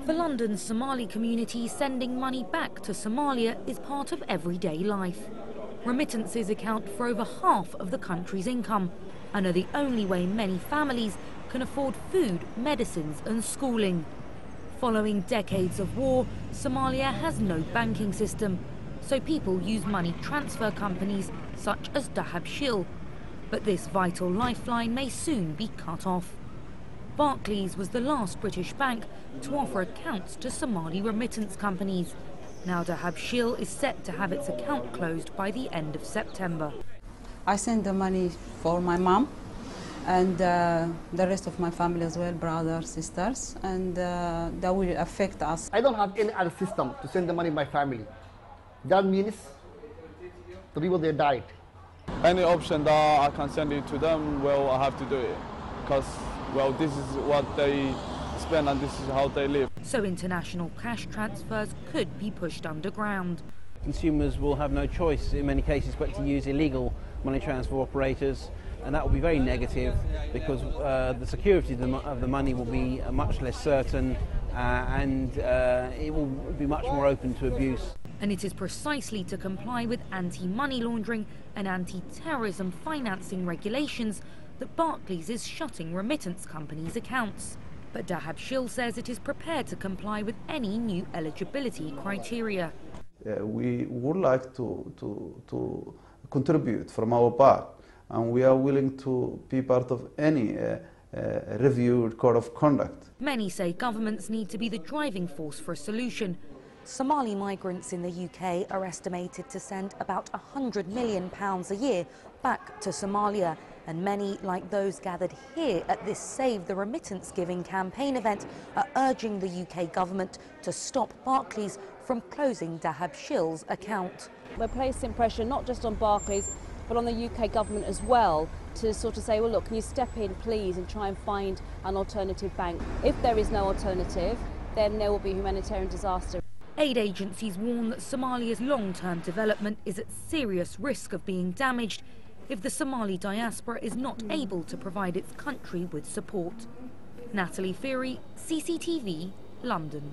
For London's Somali community, sending money back to Somalia is part of everyday life. Remittances account for over half of the country's income and are the only way many families can afford food, medicines and schooling. Following decades of war, Somalia has no banking system, so people use money transfer companies such as Dahabshiil. But this vital lifeline may soon be cut off. Barclays was the last British bank to offer accounts to Somali remittance companies. Now Dahabshiil is set to have its account closed by the end of September. I send the money for my mom and uh, the rest of my family as well, brothers, sisters, and uh, that will affect us. I don't have any other system to send the money to my family. That means the people they died. Any option that I can send it to them, well, I have to do it because, well, this is what they spend and this is how they live. So international cash transfers could be pushed underground. Consumers will have no choice in many cases but to use illegal money transfer operators and that will be very negative because uh, the security of the, of the, money will be uh, much less certain uh, and uh, it will be much more open to abuse. And it is precisely to comply with anti-money laundering and anti-terrorism financing regulations that Barclays is shutting remittance companies' accounts. But Dahabshiil says it is prepared to comply with any new eligibility criteria. Uh, we would like to, to, to contribute from our part and we are willing to be part of any uh, uh, reviewed code of conduct. Many say governments need to be the driving force for a solution. Somali migrants in the UK are estimated to send about £100 million a year back to Somalia. And many, like those gathered here at this Save the Remittance Giving campaign event, are urging the UK government to stop Barclays from closing Dahabshiil's account. We're placing pressure not just on Barclays, but on the UK government as well to sort of say, well, look, can you step in, please, and try and find an alternative bank? If there is no alternative, then there will be humanitarian disaster. Aid agencies warn that Somalia's long-term development is at serious risk of being damaged if the Somali diaspora is not able to provide its country with support. Natalie Feary, CCTV, London.